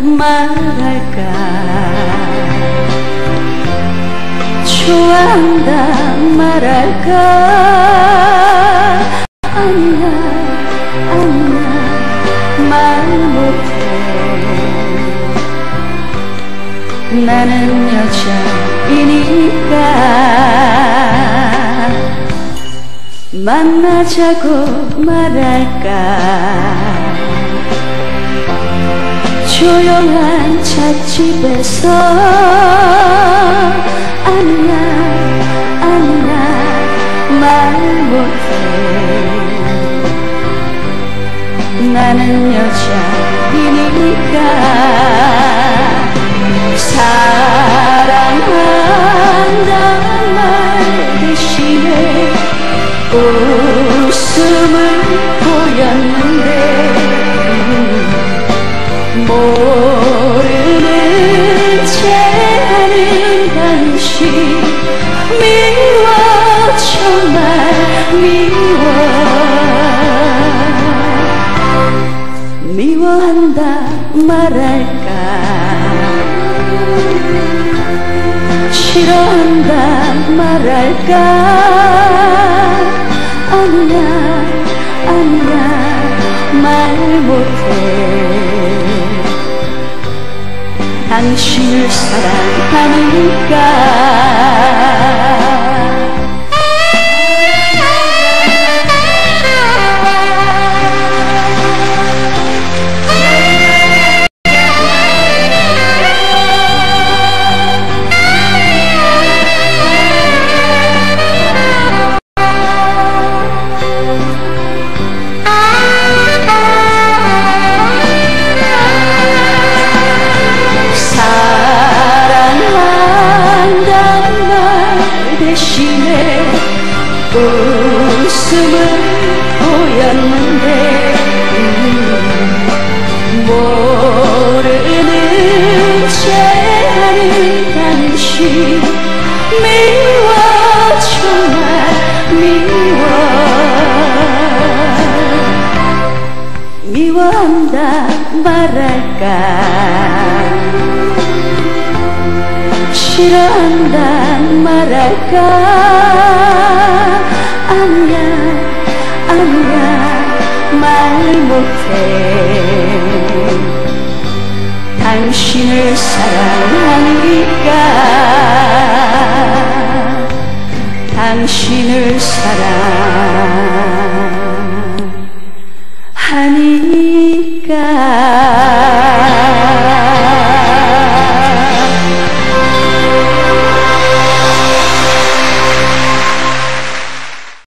말할까? 좋아한다 말할까? 아니야 아니야 말 못해. 나는 여자이니까. 만나자고 말할까? 조용한 찻집에서 아니야 아니야 말 못해. 나는 여자이니까 사랑한다는 말 대신에 웃음을 보였는데 모르는 채 하는 당신 미워 정말 미워. 미워한다 말할까? 싫어한다 말할까? 아니야 아니야 말 못해 당신을 웃음을 보였는데 음, 모르는 채 하는 당신. 미워 정말 미워. 미워한다 말할까? 싫어한다 말할까 잘못해. 당신을 사랑하니까. 당신을 사랑하니.